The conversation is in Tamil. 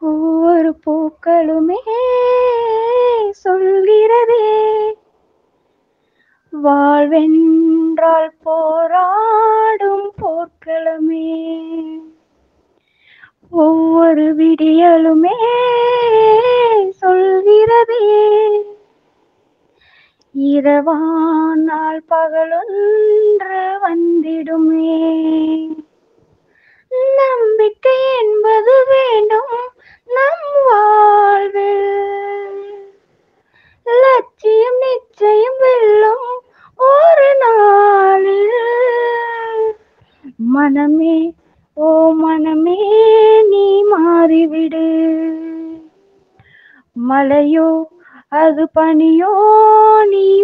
ஒவ்வொரு பூக்களுமே சொல்கிறதே. வாழ்வென்றால் போராடும் போர்க்களமே ஒவ்வொரு விடியலுமே சொல்கிறதே. இரவானால் பகலும் மனமே ஓ மனமே நீ மாறிவிடு. மலையோ அது பனியோ நீ